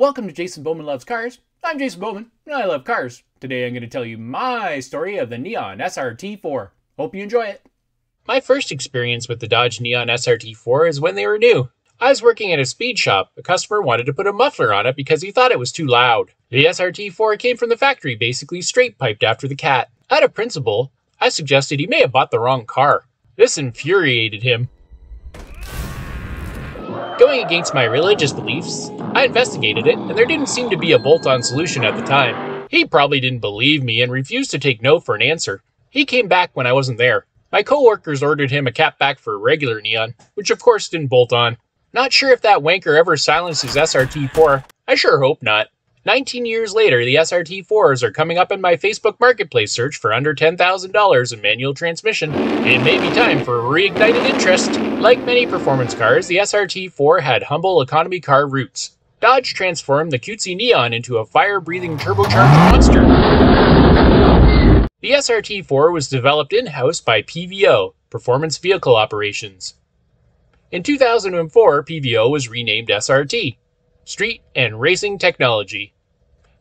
Welcome to Jason Bowman Loves Cars. I'm Jason Bowman, and I love cars. Today I'm going to tell you my story of the Neon SRT4. Hope you enjoy it. My first experience with the Dodge Neon SRT4 is when they were new. I was working at a speed shop. A customer wanted to put a muffler on it because he thought it was too loud. The SRT4 came from the factory basically straight piped after the cat. Out of principle, I suggested he may have bought the wrong car. This infuriated him. Going against my religious beliefs, I investigated it, and there didn't seem to be a bolt on solution at the time. He probably didn't believe me and refused to take no for an answer. He came back when I wasn't there. My coworkers ordered him a cat back for a regular neon, which of course didn't bolt on. Not sure if that wanker ever silenced his SRT4. I sure hope not. 19 years later, the SRT4s are coming up in my Facebook Marketplace search for under $10,000 in manual transmission. It may be time for reignited interest. Like many performance cars, the SRT4 had humble economy car roots. Dodge transformed the cutesy Neon into a fire-breathing turbocharged monster. The SRT4 was developed in-house by PVO, Performance Vehicle Operations. In 2004, PVO was renamed SRT, Street and Racing Technology.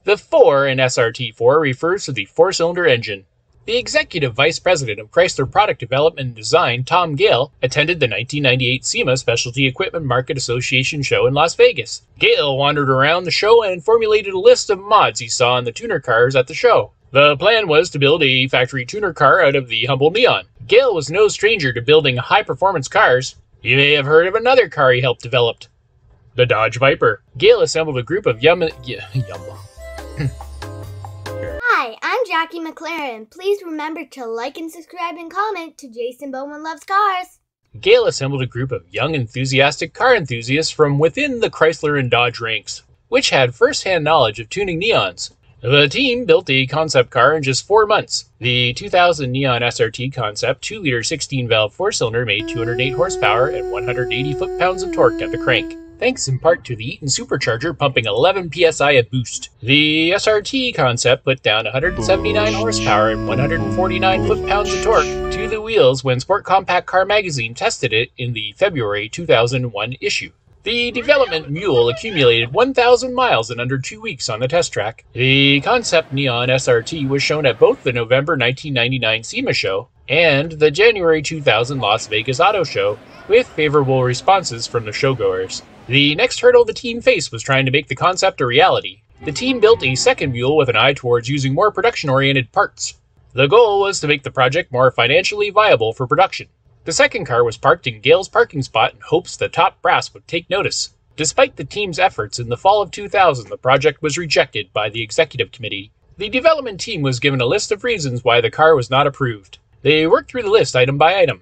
The 4 in SRT4 refers to the four cylinder engine. The executive vice president of Chrysler Product Development and Design, Tom Gale, attended the 1998 SEMA Specialty Equipment Market Association show in Las Vegas. Gale wandered around the show and formulated a list of mods he saw in the tuner cars at the show. The plan was to build a factory tuner car out of the humble Neon. Gale was no stranger to building high performance cars. You may have heard of another car he helped develop the Dodge Viper. Gale assembled a group of yum, yum, Hi, I'm Jackie McLaren. Please remember to like and subscribe and comment to Jason Bowman Loves Cars. Gale assembled a group of young, enthusiastic car enthusiasts from within the Chrysler and Dodge ranks, which had first hand knowledge of tuning neons. The team built a concept car in just four months. The 2000 Neon SRT concept 2 liter 16 valve four cylinder made 208 horsepower and 180 foot pounds of torque at the crank thanks in part to the Eaton supercharger pumping 11 psi a boost. The SRT concept put down 179 horsepower and 149 foot-pounds of torque to the wheels when Sport Compact Car magazine tested it in the February 2001 issue. The development mule accumulated 1,000 miles in under two weeks on the test track. The concept Neon SRT was shown at both the November 1999 SEMA show and the January 2000 Las Vegas Auto Show, with favorable responses from the showgoers. The next hurdle the team faced was trying to make the concept a reality. The team built a second mule with an eye towards using more production oriented parts. The goal was to make the project more financially viable for production. The second car was parked in Gale's parking spot in hopes the top brass would take notice. Despite the team's efforts, in the fall of 2000, the project was rejected by the executive committee. The development team was given a list of reasons why the car was not approved. They worked through the list item by item.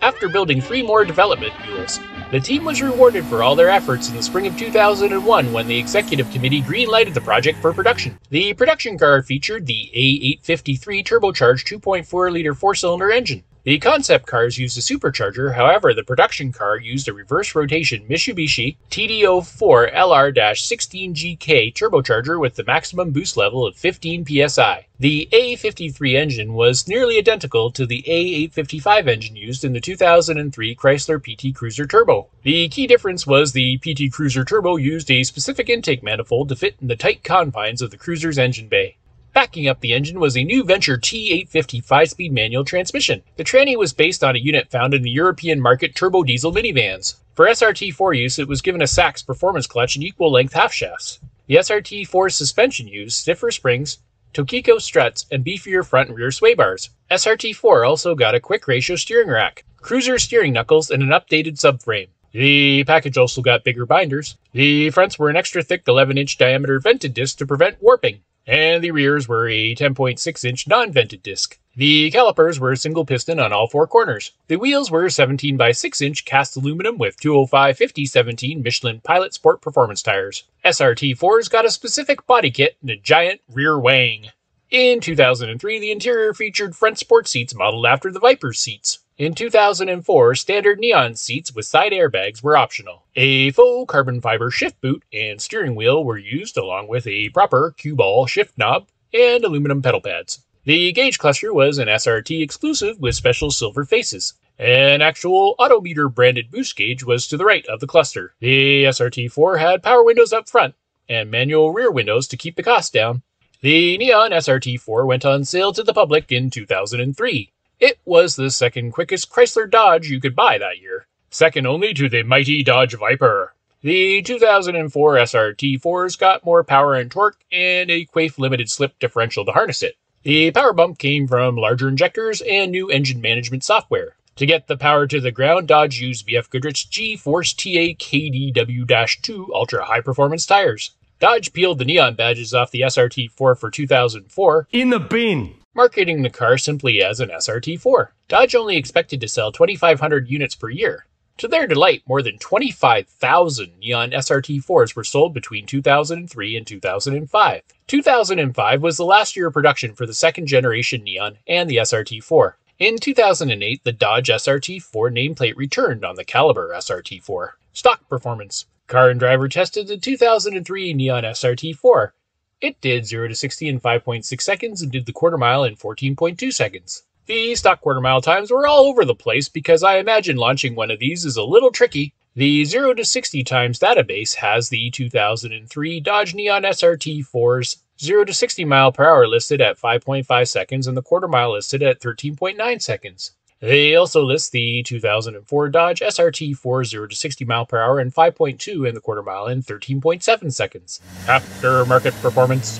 After building three more development mules, the team was rewarded for all their efforts in the spring of 2001 when the executive committee greenlighted the project for production. The production car featured the A853 turbocharged 2.4 liter four cylinder engine. The concept cars used a supercharger, however, the production car used a reverse rotation Mitsubishi TDO4 LR-16GK turbocharger with the maximum boost level of 15 psi. The A53 engine was nearly identical to the A855 engine used in the 2003 Chrysler PT Cruiser Turbo. The key difference was the PT Cruiser Turbo used a specific intake manifold to fit in the tight confines of the Cruiser's engine bay. Backing up the engine was a new Venture T850 5-speed manual transmission. The tranny was based on a unit found in the European market turbo diesel minivans. For SRT4 use, it was given a Sachs performance clutch and equal-length half shafts. The SRT4 suspension used stiffer springs, Tokico struts, and beefier front and rear sway bars. SRT4 also got a quick ratio steering rack, cruiser steering knuckles, and an updated subframe. The package also got bigger binders. The fronts were an extra thick 11 inch diameter vented disc to prevent warping and the rears were a 10.6 inch non vented disc. The calipers were single piston on all four corners. The wheels were 17 by 6 inch cast aluminum with 205 50 17 Michelin Pilot Sport performance tires. SRT4s got a specific body kit and a giant rear wang. In 2003, the interior featured front sport seats modeled after the Viper's seats. In 2004, standard neon seats with side airbags were optional. A full carbon fiber shift boot and steering wheel were used along with a proper cue ball shift knob and aluminum pedal pads. The gauge cluster was an SRT exclusive with special silver faces. An actual Autometer branded boost gauge was to the right of the cluster. The SRT4 had power windows up front, and manual rear windows to keep the cost down. The Neon SRT4 went on sale to the public in 2003. It was the second quickest Chrysler Dodge you could buy that year, second only to the mighty Dodge Viper. The 2004 SRT4s got more power and torque and a Quaife limited slip differential to harness it. The power bump came from larger injectors and new engine management software. To get the power to the ground, Dodge used BF Goodrich G Force TA KDW 2 ultra high performance tires. Dodge peeled the neon badges off the SRT4 for 2004, In the bin. Marketing the car simply as an SRT4. Dodge only expected to sell 2,500 units per year. To their delight, more than 25,000 neon SRT4s were sold between 2003 and 2005. 2005 was the last year of production for the second generation neon and the SRT4. In 2008, the Dodge SRT4 nameplate returned on the Caliber SRT4. Stock performance. Car and Driver tested the 2003 Neon SRT4. It did 0 to 60 in 5.6 seconds and did the quarter mile in 14.2 seconds. The stock quarter mile times were all over the place because I imagine launching one of these is a little tricky. The 0 to 60 times database has the 2003 Dodge Neon SRT4's 0 to 60 mile per hour listed at 5.5 seconds and the quarter mile listed at 13.9 seconds. They also list the 2004 Dodge SRT4 0 to 60 mile per hour in 5.2 and the quarter mile in 13.7 seconds. Aftermarket performance.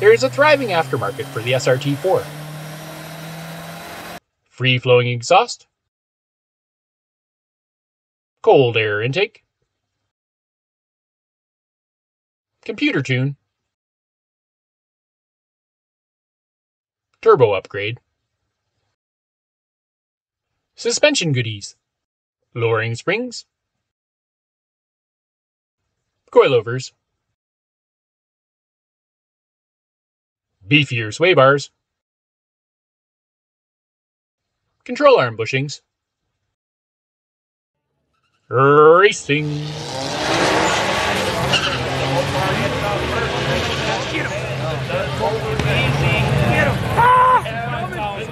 There is a thriving aftermarket for the SRT4. Free flowing exhaust. Cold air intake. Computer tune. Turbo upgrade. Suspension goodies. Lowering springs. Coilovers. Beefier sway bars. Control arm bushings. Racing.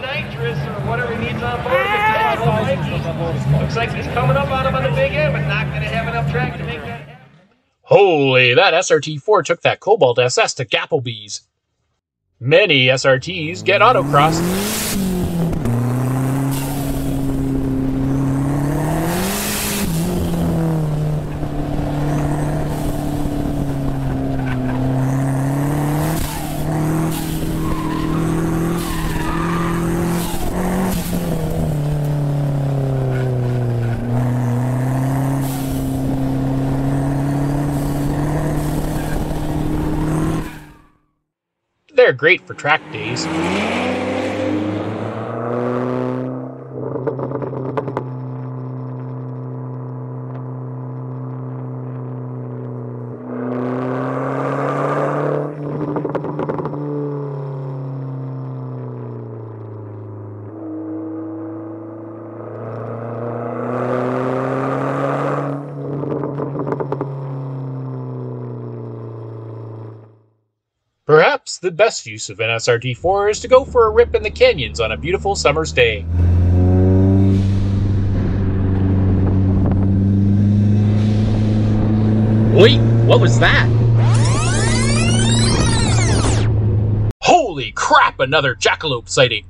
nitrous or whatever he needs on board. Looks like he's coming up on him on the big end, but not going to have enough track to make that happen. Holy, that SRT4 took that Cobalt SS to Gapplebee's. Many SRTs get autocrossed. They're great for track days. The best use of an SRT4 is to go for a rip in the canyons on a beautiful summer's day. Wait, what was that? Holy crap, another jackalope sighting!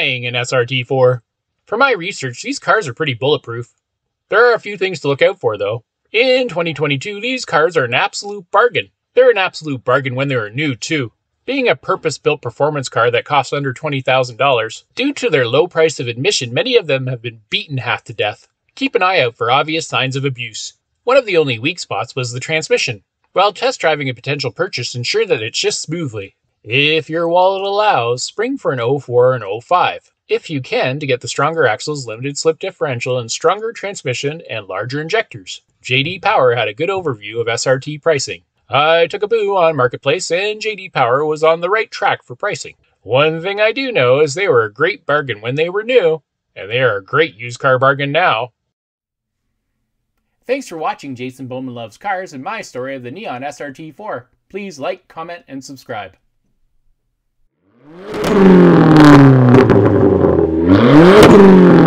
Buying an SRT4. For my research, these cars are pretty bulletproof. There are a few things to look out for, though. In 2022, these cars are an absolute bargain. They're an absolute bargain when they are new, too. Being a purpose built performance car that costs under $20,000, due to their low price of admission, many of them have been beaten half to death. Keep an eye out for obvious signs of abuse. One of the only weak spots was the transmission. While test driving a potential purchase, ensure that it shifts smoothly. If your wallet allows, spring for an 04 and 05. If you can, to get the stronger axles, limited slip differential, and stronger transmission and larger injectors. JD Power had a good overview of SRT pricing. I took a boo on Marketplace, and JD Power was on the right track for pricing. One thing I do know is they were a great bargain when they were new, and they are a great used car bargain now. Thanks for watching Jason Bowman Loves Cars and my story of the Neon SRT4. Please like, comment, and subscribe. Thank you.